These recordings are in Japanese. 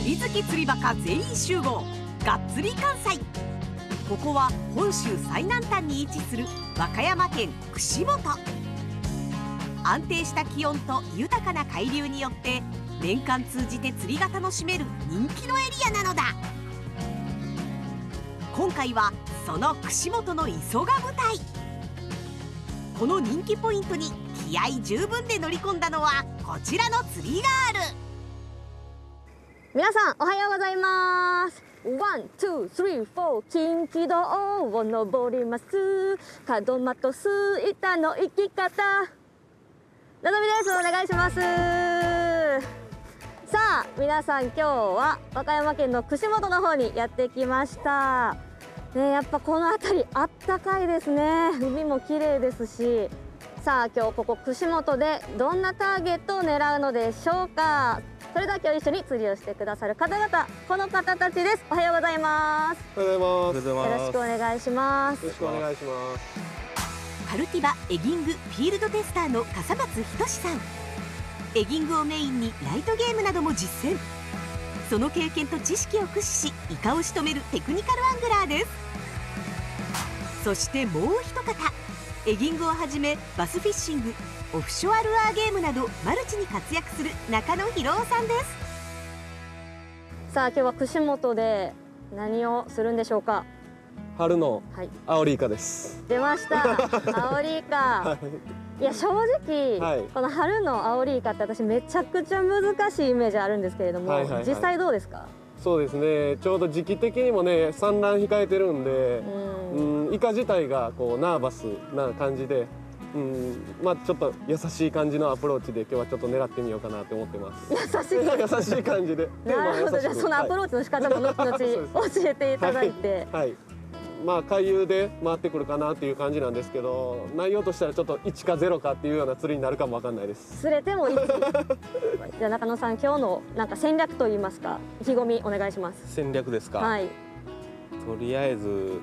釣り好き釣りバカ全員集合がっつり関西。ここは本州最南端に位置する和歌山県串本。安定した気温と豊かな海流によって年間通じて釣りが楽しめる人気のエリアなのだ。今回はその串本の磯が舞台。この人気ポイントに気合十分で乗り込んだのはこちらの釣りガール。皆さんおはようございます。ワン、ツー、スリー、フォー近畿道を登ります。門松スイタの生き方。ななみです。お願いします。さあ皆さん今日は和歌山県の串本の方にやってきました。ね、やっぱこの辺りあったかいですね。海も綺麗ですし。さあ今日ここ串本でどんなターゲットを狙うのでしょうか。それでは今日一緒に釣りをしてくださる方々この方たちです。おはようございます。おはようございます。よろしくお願いします。よろしくお願いします。カルティバエギングフィールドテスターの笠松仁さん。エギングをメインにライトゲームなども実践。その経験と知識を駆使しイカを仕留めるテクニカルアングラーです。そしてもう一方エギングをはじめバスフィッシングオフショアルアーゲームなどマルチに活躍する中野博夫さんです。さあ今日は串本で何をするんでしょうか？春のはい。アオリイカです、出ました。アオリイカ。はい。いや正直、はい。この春のアオリイカって私めちゃくちゃ難しいイメージあるんですけれども、はいはいはい。実際どうですか？そうですね。ちょうど時期的にもね産卵控えてるんでう、ん。うん、イカ自体がこうナーバスな感じで、うん、まあちょっと優しい感じのアプローチで今日はちょっと狙ってみようかなって思ってます。優しい。優しい感じで。なるほど。じゃあそのアプーローチの仕方も後々教えていただいて、はい、はいまあ回遊で回ってくるかなっていう感じなんですけど内容としたらちょっと1か0かっていうような釣りになるかもわかんないです。釣れてもいい。じゃあ中野さん今日のなんか戦略といいますか意気込みお願いします。戦略ですか、はい。とりあえず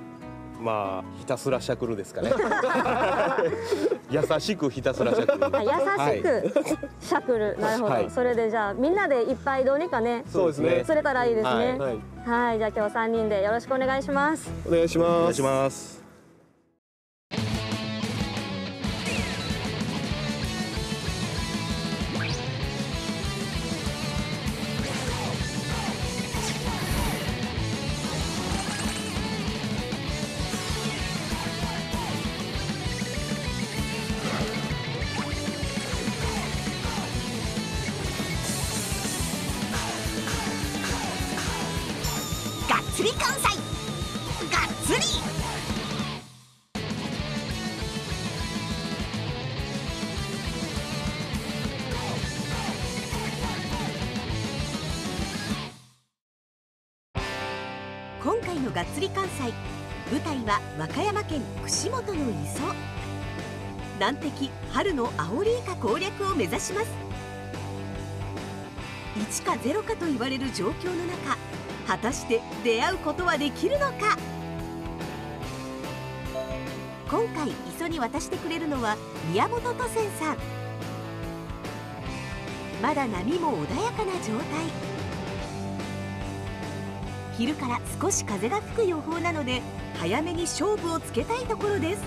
まあひたすらしゃくるですかね。優しくひたすらしゃくるあ優しくしゃくる、なるほど、はい。それでじゃあみんなでいっぱいどうにかね。そうですね。釣れたらいいですね。はい。はい。はい、じゃあ今日は三人でよろしくお願いします。お願いしおます。願いします今回のがっつり関西。舞台は和歌山県串本の磯。難敵春のアオリイカ攻略を目指します。1か0かと言われる状況の中果たして出会うことはできるのか。今回磯に渡してくれるのは宮本渡船さん。まだ波も穏やかな状態。昼から少し風が吹く予報なので早めに勝負をつけたいところです。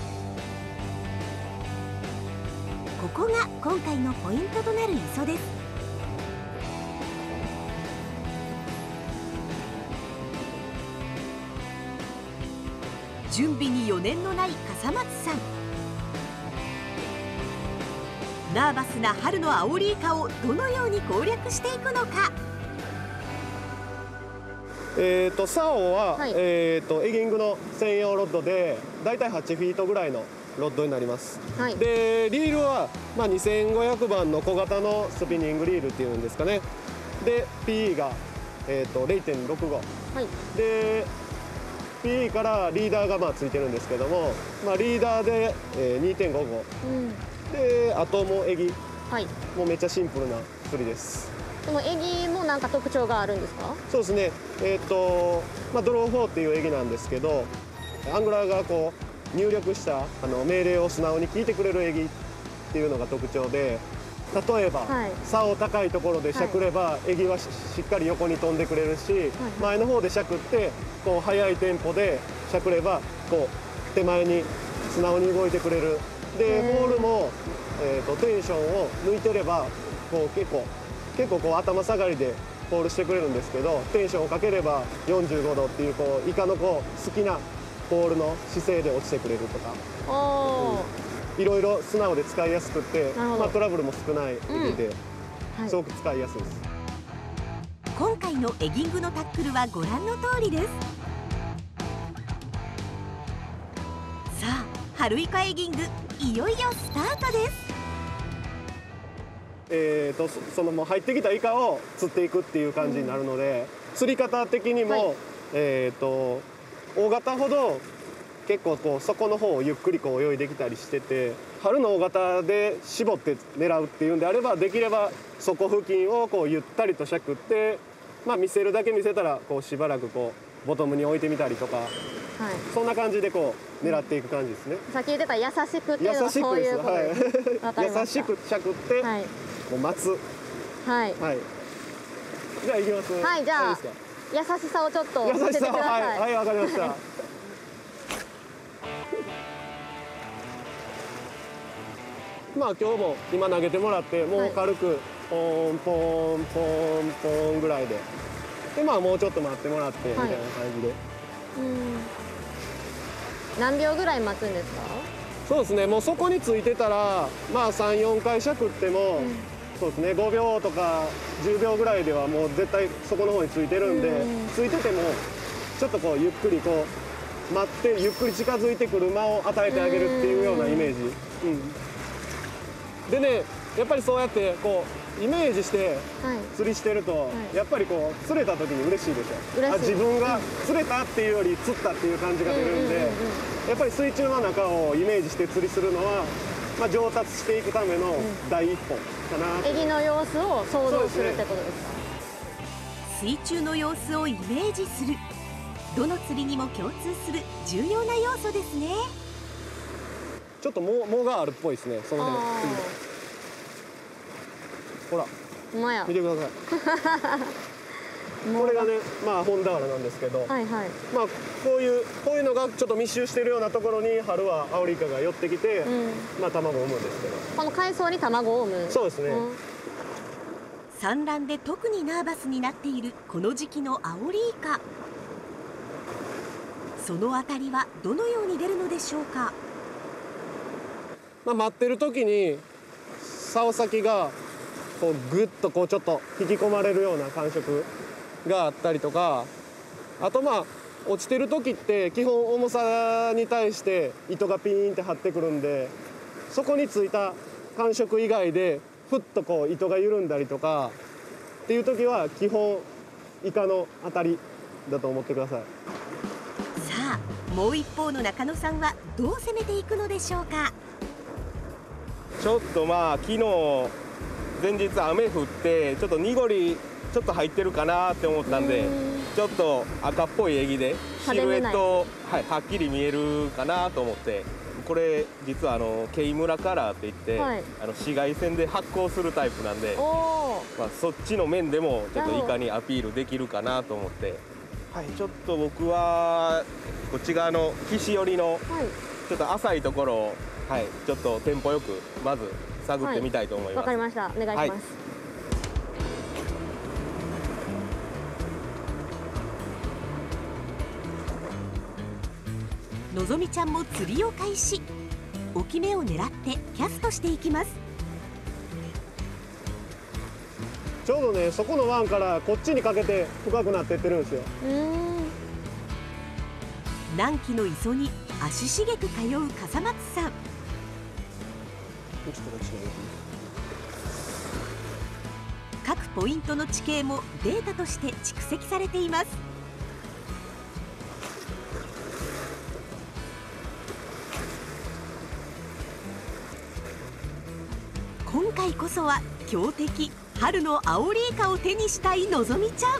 ここが今回のポイントとなる磯です。準備に余念のない笠松さん。ナーバスな春のアオリイカをどのように攻略していくのか。えー、と竿は、はい。えー、とエギングの専用ロッドでだいたい8フィートぐらいのロッドになります。はい。でリールは、まあ、2500番の小型のスピニングリールっていうんですかね。で PE が、えー、と0.65はい。で PE からリーダーがまあついてるんですけども、まあ、リーダーで、えー、2.55うん。であともうエギ。はい。もうめっちゃシンプルな釣りですこのエギもなんか特徴があるんですか？そうですね。えっ、と、まあ、ドロー4っていうエギなんですけどアングラーがこう入力したあの命令を素直に聞いてくれるエギっていうのが特徴で例えば、はい。竿を高いところでしゃくれば、エギはししっかり横に飛んでくれるし、前の方でしゃくってこう速いテンポでしゃくればこう手前に素直に動いてくれる。でボールも、えー、とテンションを抜いてればこう結構結構こう頭下がりでボールしてくれるんですけどテンションをかければ45度っていうこうイカのこう好きなボールの姿勢で落ちてくれるとか。いろいろ素直で使いやすくってまあ、トラブルも少ないエギで、はい。すごく使いやすいです。今回のエギングのタックルはご覧の通りです。さあ春イカエギングいよいよスタートですえー、とそそのもう入ってきたイカを釣っていくっていう感じになるので、釣り方的にも、はい。えー、と大型ほど結構こう底の方をゆっくりこう泳いできたりしてて春の大型で絞って狙うっていうんであればできれば底付近をこうゆったりとしゃくって、まあ、見せるだけ見せたらこうしばらくこうボトムに置いてみたりとかはい。そんな感じでこう狙っていく感じですね。さっき言ってた優しくっていうの優はそういうことですわかりました。優しくしゃくって、はいこう待つはいはい。じゃあ行きます。はいじゃあ優しさをちょっと優しさはいはいわかりました。まあ今日も今投げてもらってもう軽くポンポンポンポンぐらいで。でまあもうちょっと待ってもらってみたいな感じで。うん何秒ぐらい待つんですか？そうですね。もうそこについてたらまあ三四回しゃくっても、うんそうですね。5秒とか10秒ぐらいではもう絶対そこの方についてるんで、うん。ついててもちょっとこうゆっくりこう待ってゆっくり近づいてくる間を与えてあげるっていうようなイメージ、うん、でねやっぱりそうやってこうイメージしてはい。釣りしてると、い。やっぱりこう釣れた時に嬉しいでしょ。あ自分が釣れたっていうより釣ったっていう感じが出るんで、うんうんうんやっぱり水中の中をイメージして釣りするのは、まあ、上達していくための第一歩かなの様子を想像するってことです。か水中の様子をイメージする。どの釣りにも共通する。重要な要素ですね。ちょっと藻藻があるっぽいですね。その辺。あほら。見てください これがねまあ本俵なんですけど、はいはい。まあこういうこういうのがちょっと密集してるようなところに春はアオリイカが寄ってきて、うん。まあ卵を産むんですけど。この海藻に卵を産む。そうですね、ん。産卵で特にナーバスになっているこの時期のアオリイカ。そのあたりはどのように出るのでしょうか？まあ、待ってる時に竿先がこうグッとこうちょっと引き込まれるような感触があったりとかあとまあ落ちてる時って基本重さに対して糸がピーンって張ってくるんでそこについた感触以外でふっとこう糸が緩んだりとかっていう時は基本イカの当たりだと思ってください。さあもう一方の中野さんはどう攻めていくのでしょうか？ちょっとまあ昨日前日雨降ってちょっと濁りちょっと入ってるかなって思ったんでうん。ちょっと赤っぽいエギでシルエットはい、はっきり見えるかなと思ってこれ実はあのケイムラカラーって言って、はい。あの紫外線で発光するタイプなんでまあ、そっちの面でもちょっとイカにアピールできるかなと思って、はい、ちょっと僕はこっち側の岸寄りのはい。ちょっと浅いところを、はい、ちょっとテンポよくまず探ってみたいと思います。わかりました。お願いします、のぞみちゃんも釣りを開始。置き目を狙ってキャストしていきます。ちょうどねそこの湾からこっちにかけて深くなってってるんですよ。南紀の磯に足しげく通う笠松さん。各ポイントの地形もデータとして蓄積されています回こそは強敵春のアオリイカを手にしたいのぞみちゃん。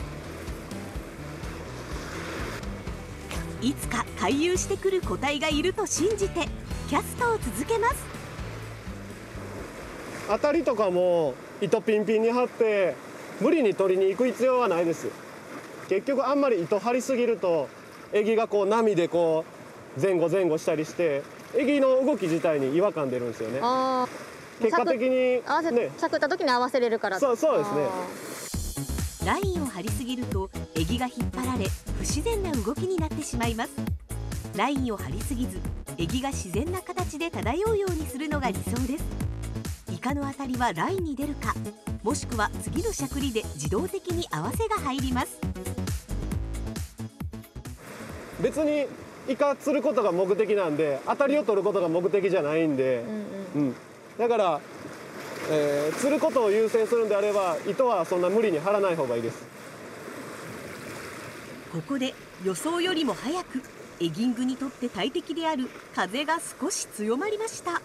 いつか回遊してくる個体がいると信じてキャストを続けます。当たりとかも糸ピンピンに張って無理に取りに行く必要はないです。結局あんまり糸張りすぎるとエギがこう波でこう前後前後したりしてエギの動き自体に違和感出るんですよね結果的に合わせ、ね。しゃくった時に合わせれるから。そうそうですね。ラインを張りすぎるとエギが引っ張られ不自然な動きになってしまいます。ラインを張りすぎずエギが自然な形で漂うようにするのが理想です。イカの当たりはラインに出るかもしくは次のしゃくりで自動的に合わせが入ります。別にイカ釣ることが目的なんで当たりを取ることが目的じゃないんで、うんうん。うん、だから、えー釣ることを優先するんであれば糸はそんな無理に張らない方がいいです。ここで予想よりも早くエギングにとって大敵である風が少し強まりました。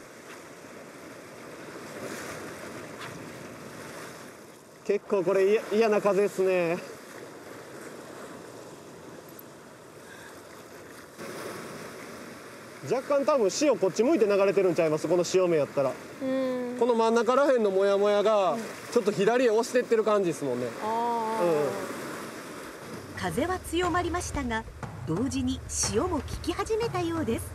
結構これ嫌嫌な風ですね若干多分潮こっち向いて流れてるんちゃいます？この潮目やったら。うん。この真ん中らへんのモヤモヤがちょっと左へ押してってる感じですもんね。あ風は強まりましたが同時に潮も効き始めたようです。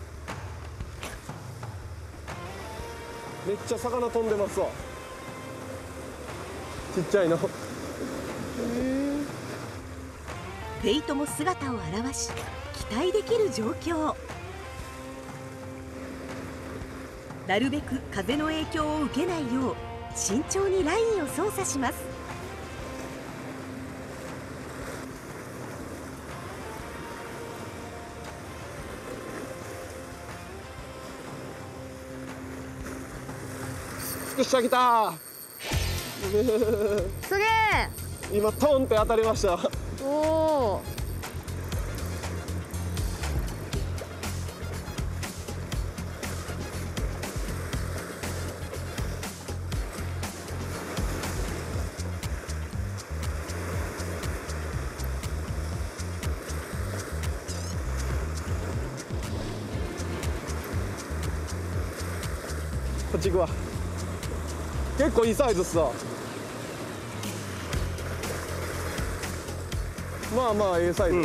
めっちゃ魚飛んでますわ。ちっちゃいの。ーうん。ベイトも姿を現し期待できる状況なるべく風の影響を受けないよう慎重にラインを操作します。よっしゃ来た。すげえ。今トンって当たりました。おお結構いいサイズっすわ。まあまあええサイズ、うん。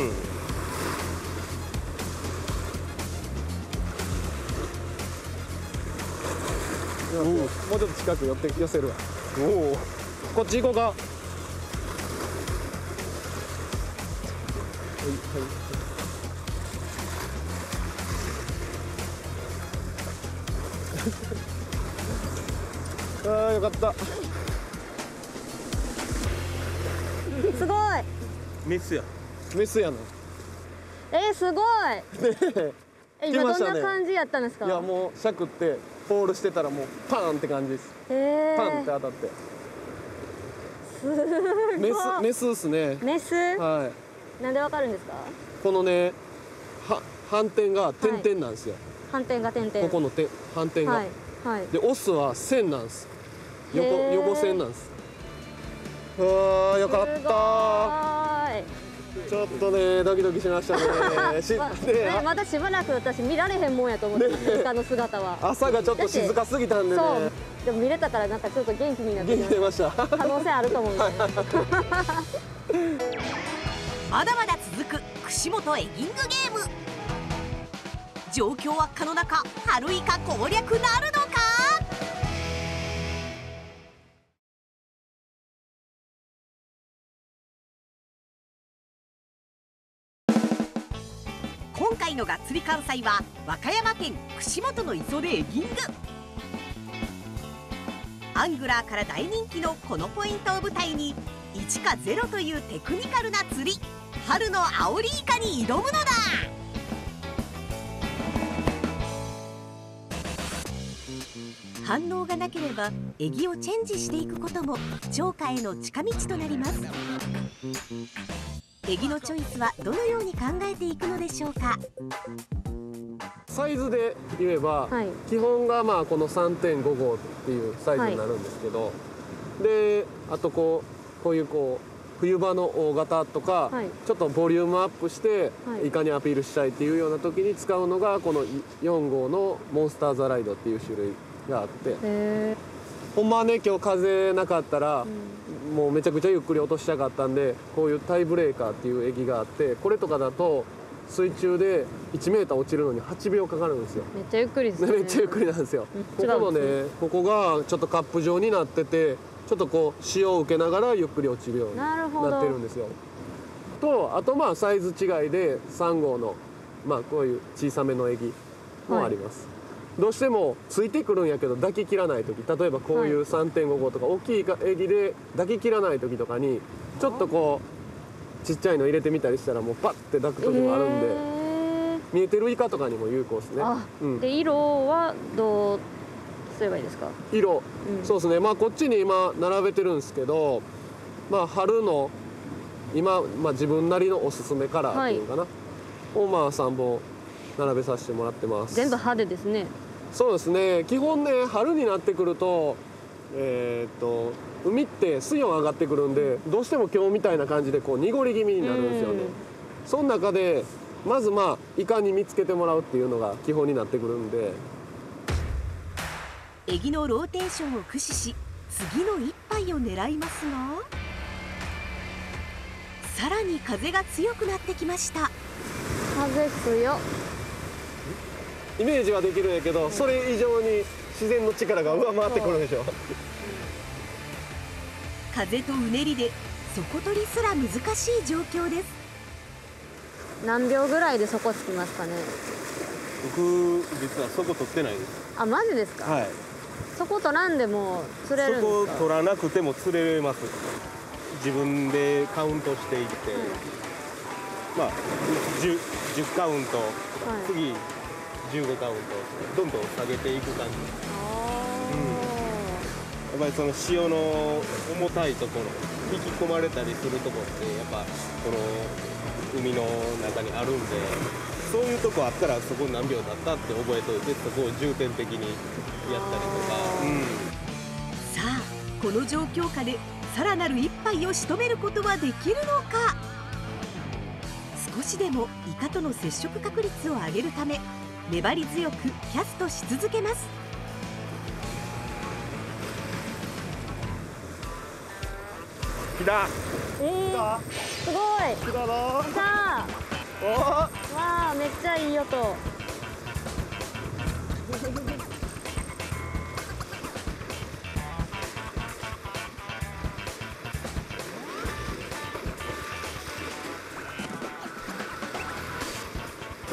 もうちょっと近く寄って寄せるわ。おお。こっち行こうか。はいはいよかった。すごい。メスや。メスやな。えー、すごい。え今どんな感じやったんですか？いやもうしゃくってホールしてたらもうパーンって感じです。へパンってえ当たって。メスメスっすね。メス？はい。なんでわかるんですか？このねは斑点が点々なんですよ、斑点が点々。ここの点斑点が、はい。はい。でオスは線なんです横横線なんです。うわーよかった。ちょっとねドキドキしましたね。しまねねまだしばらく私見られへんもんやと思ってたイカの姿は。朝がちょっと静かすぎたんでね。でも見れたからなんかちょっと元気になって元気出ました。可能性あると思うんで、ね、まだまだ続く串本エギングゲーム。状況悪化の中春イカ攻略なるのか？回のがっつり関西は和歌山県串本の磯でエギング。アングラーから大人気のこのポイントを舞台に1か0というテクニカルな釣り春のアオリイカに挑むのだ。反応がなければエギをチェンジしていくことも釣果への近道となります。エギのチョイスはどのように考えていくのでしょうか？サイズで言えば、はい。基本がまあこの3.5号っていうサイズになるんですけど、であとこうこういうこう冬場の大型とか、はい。ちょっとボリュームアップして、はい。い、かにアピールしたいっていうような時に使うのがこの4号のモンスターザライドっていう種類があって。へほんまはね今日風なかったら、もうめちゃくちゃゆっくり落としたかったんでこういうタイブレーカーっていう液があってこれとかだと水中で1メーター落ちるのに8秒かかるんですよ。めっちゃゆっくりですね めっちゃゆっくりなんですよ。ここのねここがちょっとカップ状になっててちょっとこう潮を受けながらゆっくり落ちるようになってるんですよ。とあとまあサイズ違いで3号のまあこういう小さめの液もあります。どうしてもついてくるんやけど抱ききらない時例えばこういう3.5号とか大きい液で抱ききらない時とかにちょっとこうちっちゃいの入れてみたりしたらもうパッて抱く時もあるんで、へー。見えてるイカとかにも有効ですね。あ、うん。で色はどうすればいいですか？色、うん。そうですね。まあこっちに今並べてるんですけどまあ春の今、まあ、自分なりのおすすめカラーっていうのかな、をまあ3本並べさせてもらってます。全部派手ですねそうですね。基本ね春になってくるとえーっと海って水温上がってくるんでどうしても今日みたいな感じでこう濁り気味になるんですよね。うん。その中でまずまあイカに見つけてもらうっていうのが基本になってくるんで。エギのローテーションを駆使し次の一杯を狙いますがさらに風が強くなってきました。風強イメージはできるんやけどそれ以上に自然の力が上回ってくるでしょ。風とうねりで底取りすら難しい状況です。何秒ぐらいでそこつきますかね？僕実はそこ取ってないです。あマジですか、はい。そこ取らんでも釣れるんそこですか？取らなくても釣れます。自分でカウントしていって、まあ 10, 10カウント、はい。次15カウントどんどん下げていく感じ。やっぱりその潮の重たいところ引き込まれたりするとこってやっぱこの海の中にあるんでそういうとこあったらそこ何秒だったって覚えといてそこを重点的にやったりとか、さあこの状況下でさらなる一杯を仕留めることはできるのか。少しでもイカとの接触確率を上げるため粘り強くキャストし続けます。来たえー、すごい。来たなさあ。おわあめっちゃいい音。ち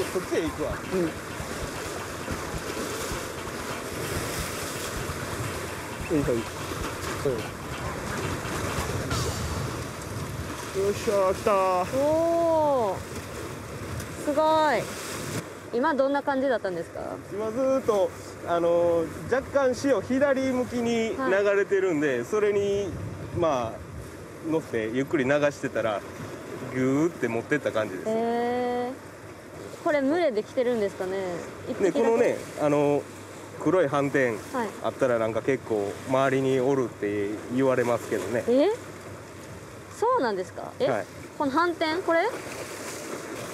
ょそっちへ行くわ。いいはい。そう。よっしゃ来たおおすごい。今どんな感じだったんですか？今ずーっとあの若干潮左向きに流れてるんで、それにまあ乗ってゆっくり流してたらギューって持ってった感じです、えー、これ群れで来てるんですかね？一匹だけでこのねあの黒い斑点はい。あったらなんか結構周りにおるって言われますけどね。え？そうなんですか？え、はい。この斑点？これ？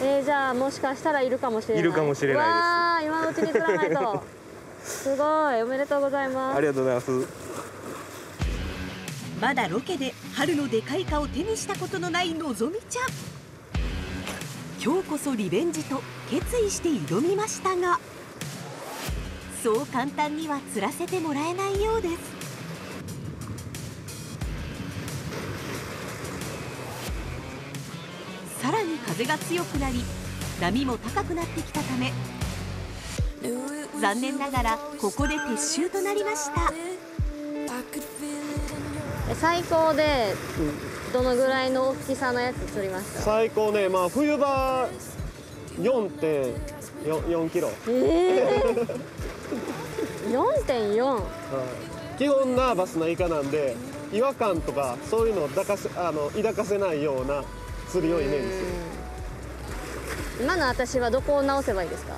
えー、じゃあもしかしたらいるかもしれない。いるかもしれないです。わあ今のうちに釣らないと。すごい。おめでとうございます。ありがとうございます。まだロケで春のデカイカを手にしたことのないのぞみちゃん。今日こそリベンジと決意して挑みましたがそう簡単には釣らせてもらえないようです。さらに風が強くなり波も高くなってきたため残念ながらここで撤収となりました。え最高でどのぐらいの大きさのやつ釣りました？最高ねまあ冬場4.4キロ、えー、4.4はい。基本ナーバスなイカなんで違和感とかそういうのを抱かせあの抱かせないような釣りをイメージする。今の私はどこを直せばいいですか？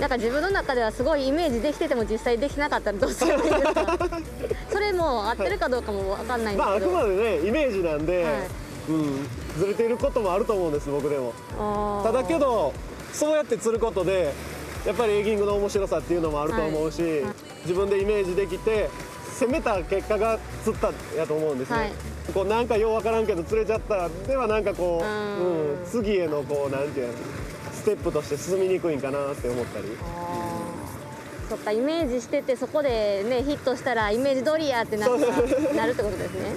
なんか自分の中ではすごいイメージできてても実際できなかったらどうすればいいですか？それも合ってるかどうかも分かんないんですけど、まああくまでねイメージなんで、はい。うん。ずれていることもあると思うんです僕でも。ただけどそうやって釣ることでやっぱりエギングの面白さっていうのもあると思うし、自分でイメージできて攻めた結果が釣ったやと思うんですね、はい。こうなんかようわからんけど釣れちゃったではなんかこう、うん。うん、次へのこうなんていうのステップとして進みにくいんかなって思ったり。そっかイメージしててそこでねヒットしたらイメージ通りやってなるなるってことですね。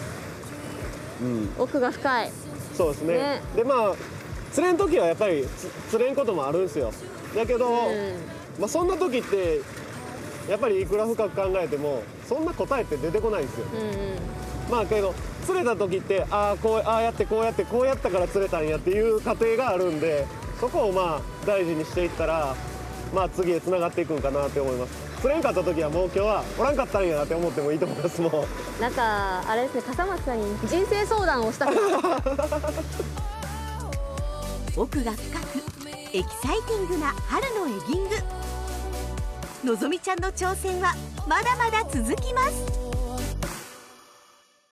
奥が深い。そうですね。ね。でまあ釣れん時はやっぱりつ釣れんこともあるんですよ。だけど、うん。まあ、そんな時ってやっぱりいくら深く考えてもそんな答えって出てこないんですよ。うんうん。まあけど釣れた時ってああこうああやってこうやってこうやったから釣れたんやっていう過程があるんでそこをまあ大事にしていったらまあ次へつながっていくんかなって思います。釣れんかった時はもう今日はおらんかったんやなって思ってもいいと思いますもう。なんかあれですね笠松さんに人生相談をしたくなる 奥が深くエキサイティングな春のエギング。のぞみちゃんの挑戦はまだまだ続きます。